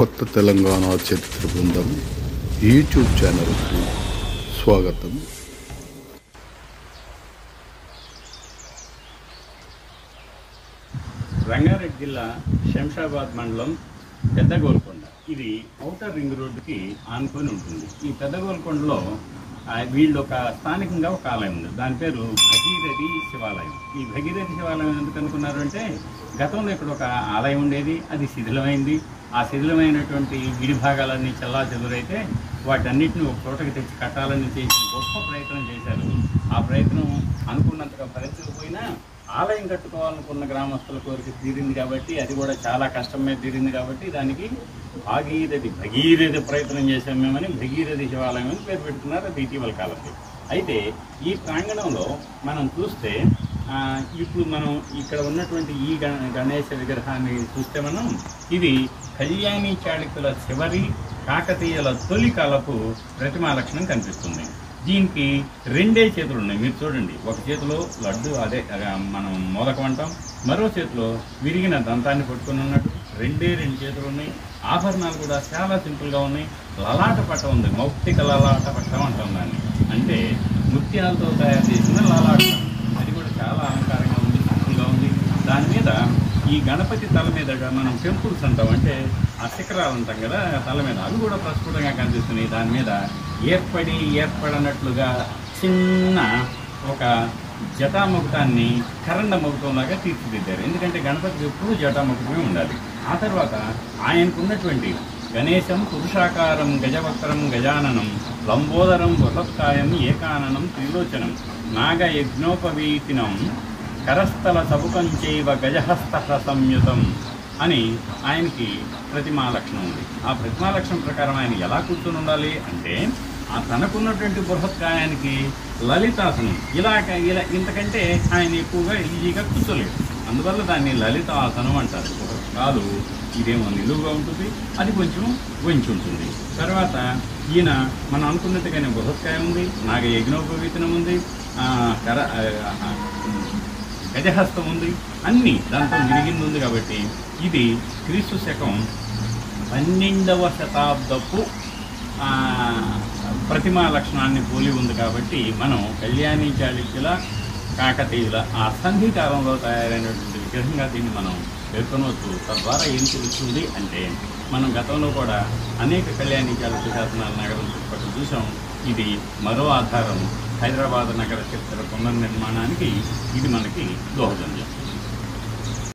కొత్త తెలంగాణ చరిత్ర బృందం యూట్యూబ్ ఛానల్కు స్వాగతం. రంగారెడ్డి జిల్లా శంషాబాద్ మండలం పెద్దగోల్కొండ. ఇది ఔటర్ రింగ్ రోడ్డుకి ఆనుకొని ఉంటుంది. ఈ పెద్దగోల్కొండలో వీళ్ళు ఒక స్థానికంగా ఒక ఆలయం ఉంది. దాని పేరు భగీరథి శివాలయం. ఈ భగీరథి శివాలయం ఎందుకు అనుకున్నారు అంటే గతంలో ఇక్కడ ఒక ఆలయం ఉండేది అది శిథిలమైంది. ఆ శిథిలమైనటువంటి విడి భాగాలన్నీ చల్లా చెదురైతే వాటన్నిటిని ఒక చోటకి తెచ్చి కట్టాలని చేసి గొప్ప ప్రయత్నం చేశారు. ఆ ప్రయత్నం అనుకున్నంతగా ఫలించకపోయినా ఆలయం కట్టుకోవాలనుకున్న గ్రామస్తుల కోరిక తీరింది కాబట్టి అది కూడా చాలా కష్టం మీద తీరింది కాబట్టి దానికి భాగీరథి భగీరథి ప్రయత్నం చేశాం మేమని భగీరథి శివాలయం అని పేరు పెట్టుకున్నారు అది ఇటీవల కాలంలో. అయితే ఈ ప్రాంగణంలో మనం చూస్తే ఇప్పుడు మనం ఇక్కడ ఉన్నటువంటి ఈ గణ గణేశ విగ్రహాన్ని చూస్తే మనం ఇది కళ్యాణి చాళుక్యుల చివరి కాకతీయుల తొలి కాలపు ప్రతిమాలక్షణం కనిపిస్తుంది. దీనికి రెండే చేతులు ఉన్నాయి. మీరు చూడండి. ఒక చేతిలో లడ్డు అదే మనం మోదకం అంటాం. మరో చేతిలో విరిగిన దంతాన్ని పట్టుకుని ఉన్నట్టు రెండే రెండు చేతులు ఉన్నాయి. ఆభరణాలు కూడా చాలా సింపుల్గా ఉన్నాయి. లలాట పట్ట ఉంది. మౌక్తిక లలాట పట్టం అంటాం దాన్ని. అంటే ముత్యాలతో తయారు చేసిన లలాట. అది కూడా చాలా అలంకారంగా ఉంది సింపుల్గా ఉంది. దాని మీద ఈ గణపతి తల మీద మనం టెంపుల్స్ అంటాం. అంటే ఆ శిఖరాలు అంటాం కదా తల మీద. అవి కూడా ప్రస్ఫుటంగా కనిపిస్తున్నాయి. దాని మీద ఏర్పడి ఏర్పడనట్లుగా చిన్న ఒక జటాముకుటాన్ని కరండ ముకుటంలాగా తీర్చిదిద్దారు. ఎందుకంటే గణపతికి ఎప్పుడూ జటాముఖమే ఉండాలి. ఆ తర్వాత ఆయనకున్నటువంటి గణేశం పురుషాకారం గజవక్రం గజాననం లంబోదరం వృహత్కాయం ఏకాననం త్రిలోచనం నాగ కరస్థల సబుకం చేయవ గజహస్త సంయుతం అని ఆయనకి ప్రతిమా లక్షణం ఉంది. ఆ ప్రతిమా లక్షణం ప్రకారం ఆయన ఎలా కూర్చొని ఉండాలి అంటే ఆ తనకున్నటువంటి బృహత్కాయానికి లలితాసనం. ఇలా ఇలా ఇంతకంటే ఆయన ఎక్కువగా ఈజీగా కూర్చోలేడు అందువల్ల దాన్ని లలితాసనం అంటారు. కాదు ఇదేమో నిలువుగా ఉంటుంది అది కొంచెం వంచి ఉంటుంది. తర్వాత ఈయన మనం అనుకున్నట్టుగానే బృహత్కాయం ఉంది నాగ యజ్ఞోపవీతనం ఉంది కర గజహస్తం ఉంది. అన్ని దాంతో విరిగింది ఉంది కాబట్టి ఇది క్రీస్తు శకం పన్నెండవ శతాబ్దపు ప్రతిమా లక్షణాన్ని పోలి ఉంది కాబట్టి మనం కళ్యాణి చాళుక్యుల కాకతీయుల ఆ సంధికాలంలో తయారైనటువంటి విగ్రహంగా దీన్ని మనం పేర్కొనవచ్చు. తద్వారా ఏం తెలుస్తుంది అంటే మనం గతంలో కూడా అనేక కళ్యాణి చాళుక్య శాసనాల నగరం చుట్టుపక్కల చూసాం ఇది మరో ఆధారం హైదరాబాద్ నగర చిత్ర పునర్నిర్మాణానికి ఇది మనకి దోహదం చేస్తుంది.